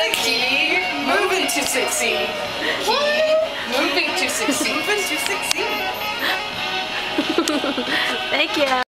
Keep moving to succeed. Keep moving to succeed. Moving to succeed. Thank you.